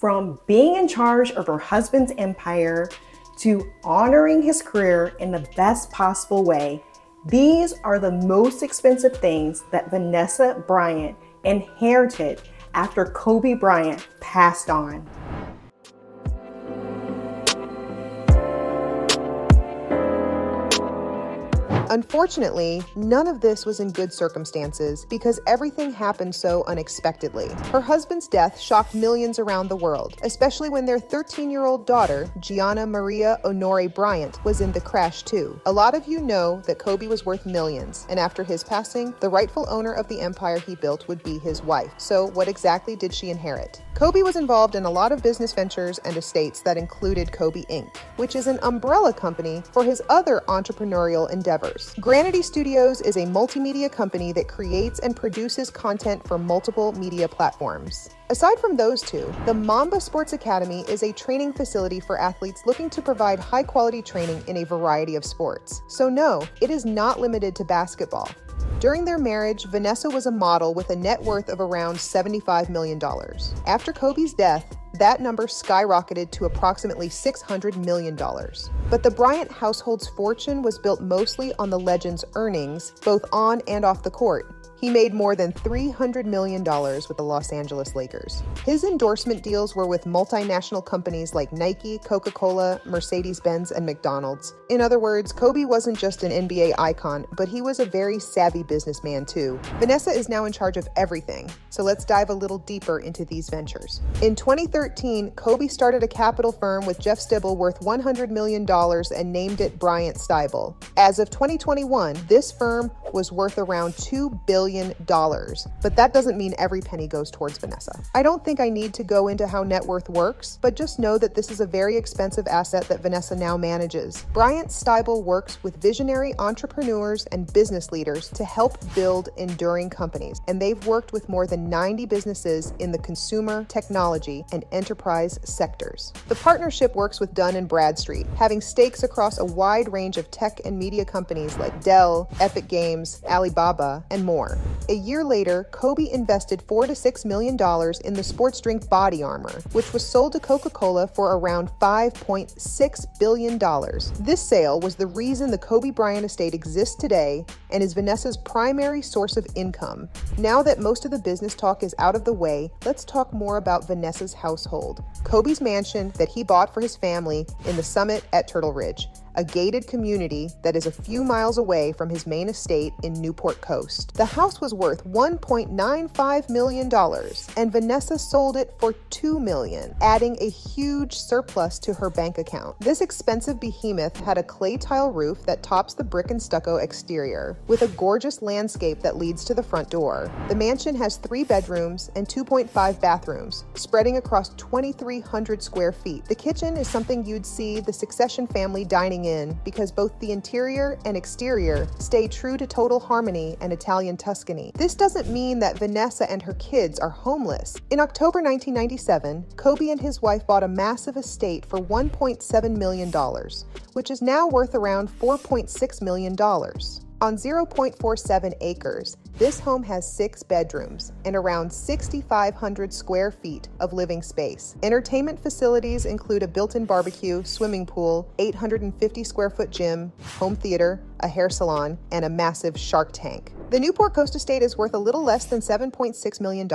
From being in charge of her husband's empire to honoring his career in the best possible way, these are the most expensive things that Vanessa Bryant inherited after Kobe Bryant passed on. Unfortunately, none of this was in good circumstances because everything happened so unexpectedly. Her husband's death shocked millions around the world, especially when their 13 year old daughter, Gianna Maria Honore Bryant, was in the crash too. A lot of you know that Kobe was worth millions, and after his passing, the rightful owner of the empire he built would be his wife. So, what exactly did she inherit? Kobe was involved in a lot of business ventures and estates that included Kobe Inc., which is an umbrella company for his other entrepreneurial endeavors. Granity Studios is a multimedia company that creates and produces content for multiple media platforms. Aside from those two, the Mamba Sports Academy is a training facility for athletes looking to provide high quality training in a variety of sports. So, no, it is not limited to basketball. During their marriage, Vanessa was a model with a net worth of around $75 million. After Kobe's death, that number skyrocketed to approximately $600 million. But the Bryant household's fortune was built mostly on the legend's earnings, both on and off the court. He made more than $300 million with the Los Angeles Lakers. His endorsement deals were with multinational companies like Nike, Coca Cola, Mercedes Benz, and McDonald's. In other words, Kobe wasn't just an NBA icon, but he was a very savvy businessman too. Vanessa is now in charge of everything, so let's dive a little deeper into these ventures. In 2013, Kobe started a capital firm with Jeff Stibel worth $100 million and named it Bryant Stibel. As of 2021, this firm was worth around $2 billion, but that doesn't mean every penny goes towards Vanessa. I don't think I need to go into how net worth works, but just know that this is a very expensive asset that Vanessa now manages. Bryant Stibel works with visionary entrepreneurs and business leaders to help build enduring companies, and they've worked with more than 90 businesses in the consumer, technology, and enterprise sectors. The partnership works with Dun and Bradstreet, having stakes across a wide range of tech and media companies like Dell, Epic Games, Games, Alibaba, and more. A year later, Kobe invested 4 to 6 million dollars in the sports drink Body Armor, which was sold to Coca-Cola for around 5.6 billion dollars. This sale was the reason the Kobe Bryant estate exists today and is Vanessa's primary source of income. Now that most of the business talk is out of the way, let's talk more about Vanessa's household. Kobe's mansion that he bought for his family in the summit at Turtle Ridge a gated community that is a few miles away from his main estate in Newport Coast. The house was worth $1.95 million, and Vanessa sold it for 2 million, adding a huge surplus to her bank account. This expensive behemoth had a clay tile roof that tops the brick and stucco exterior, with a gorgeous landscape that leads to the front door. The mansion has three bedrooms and 2.5 bathrooms, spreading across 2,300 square feet. The kitchen is something you'd see the Succession family dining in because both the interior and exterior stay true to total harmony and Italian Tuscany. This doesn't mean that Vanessa and her kids are homeless. In October 1997, Kobe and his wife bought a massive estate for $1.7 million, which is now worth around $4.6 million. On 0.47 acres, this home has six bedrooms and around 6,500 square feet of living space. Entertainment facilities include a built in barbecue, swimming pool, 850 square foot gym, home theater, a hair salon, and a massive shark tank. The Newport Coast Estate is worth a little less than $7.6 million.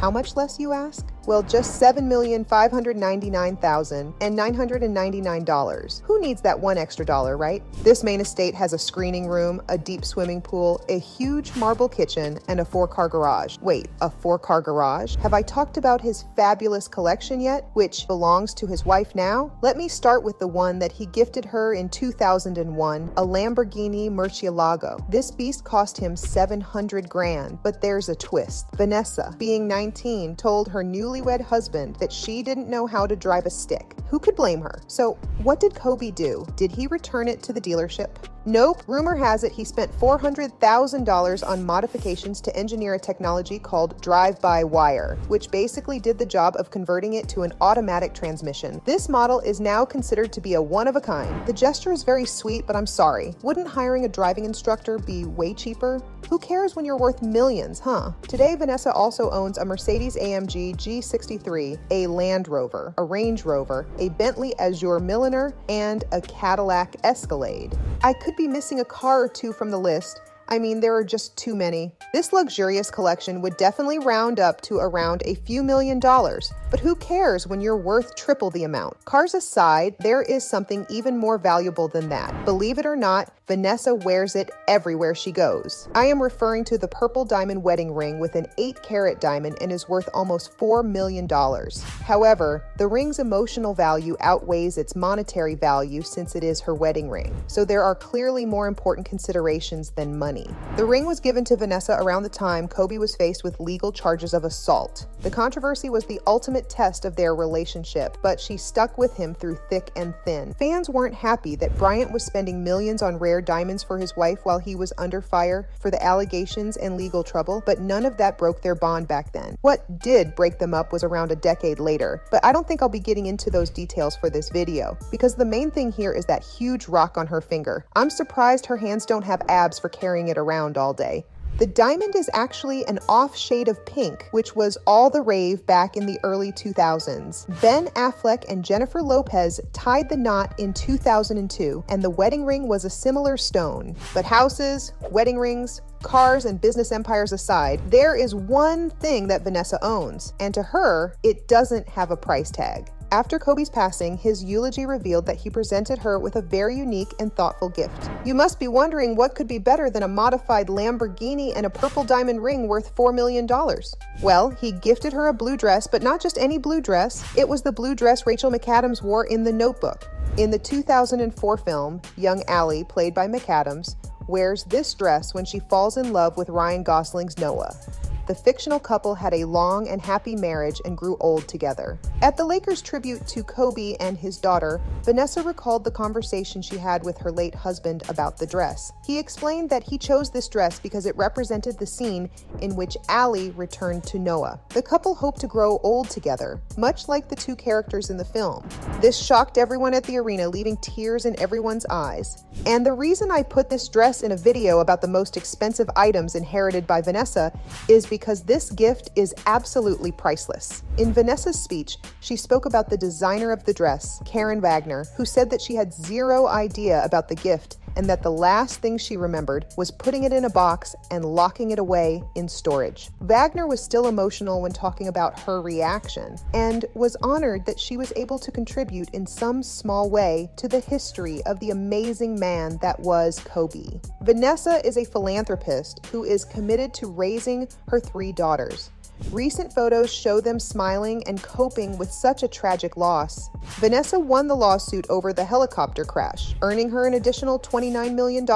How much less, you ask? Well, just $7,599,999. Who needs that one extra dollar, right? This main estate has a screening room, a deep swimming pool, a huge marble kitchen, and a four car garage. Wait, a four car garage? Have I talked about his fabulous collection yet, which belongs to his wife now? Let me start with the one that he gifted her in 2001, a Lamborghini Murcielago. This beast cost him 700 grand, but there's a twist. Vanessa, being 19, told her newlywed husband that she didn't know how to drive a stick. Who could blame her? So, what did Kobe do? Did he return it to the dealership? Nope. Rumor has it he spent $400,000 on modifications to engineer a technology called drive by wire, which basically did the job of converting it to an automatic transmission. This model is now considered to be a one of a kind. The gesture is very sweet, but I'm sorry. Wouldn't hiring a driving instructor be way cheaper? Who cares when you're worth millions, huh? Today, Vanessa also owns a Mercedes AMG G63, a Land Rover, a Range Rover, a Bentley Azure Mulliner, and a Cadillac Escalade. I could be missing a car or two from the list, I mean, there are just too many. This luxurious collection would definitely round up to around a few million dollars, but who cares when you're worth triple the amount? Cars aside, there is something even more valuable than that. Believe it or not, Vanessa wears it everywhere she goes. I am referring to the purple diamond wedding ring with an 8 carat diamond and is worth almost $4 million. However, the ring's emotional value outweighs its monetary value since it is her wedding ring, so there are clearly more important considerations than money. The ring was given to Vanessa around the time Kobe was faced with legal charges of assault. The controversy was the ultimate test of their relationship, but she stuck with him through thick and thin. Fans weren't happy that Bryant was spending millions on rare diamonds for his wife while he was under fire for the allegations and legal trouble, but none of that broke their bond back then. What did break them up was around a decade later, but I don't think I'll be getting into those details for this video, because the main thing here is that huge rock on her finger. I'm surprised her hands don't have abs for carrying it around all day. The diamond is actually an off shade of pink, which was all the rave back in the early 2000s. Ben Affleck and Jennifer Lopez tied the knot in 2002, and the wedding ring was a similar stone. But houses, wedding rings, cars, and business empires aside, there is one thing that Vanessa owns, and to her, it doesn't have a price tag. After Kobe's passing, his eulogy revealed that he presented her with a very unique and thoughtful gift. You must be wondering what could be better than a modified Lamborghini and a purple diamond ring worth $4 million. Well, he gifted her a blue dress, but not just any blue dress, it was the blue dress Rachel McAdams wore in The Notebook. In the 2004 film, young Allie, played by McAdams, wears this dress when she falls in love with Ryan Gosling's Noah. The fictional couple had a long and happy marriage and grew old together. At the Lakers tribute to Kobe and his daughter, Vanessa recalled the conversation she had with her late husband about the dress. He explained that he chose this dress because it represented the scene in which Allie returned to Noah. The couple hoped to grow old together, much like the two characters in the film. This shocked everyone at the arena, leaving tears in everyone's eyes. And the reason I put this dress in a video about the most expensive items inherited by Vanessa is because because this gift is absolutely priceless. In Vanessa's speech, she spoke about the designer of the dress, Karyn Wagner, who said that she had zero idea about the gift and that the last thing she remembered was putting it in a box and locking it away in storage. Wagner was still emotional when talking about her reaction and was honored that she was able to contribute in some small way to the history of the amazing man that was Kobe. Vanessa is a philanthropist who is committed to raising her three daughters. Recent photos show them smiling and coping with such a tragic loss. Vanessa won the lawsuit over the helicopter crash, earning her an additional $29 million,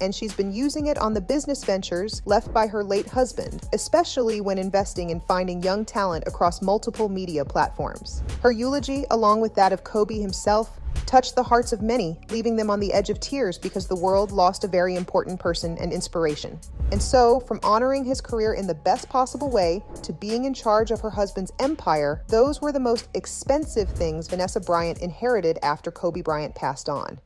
and she's been using it on the business ventures left by her late husband, especially when investing in finding young talent across multiple media platforms. Her eulogy, along with that of Kobe himself, touched the hearts of many, leaving them on the edge of tears because the world lost a very important person and inspiration. And so, from honoring his career in the best possible way to being in charge of her husband's empire, those were the most expensive things Vanessa Bryant inherited after Kobe Bryant passed on.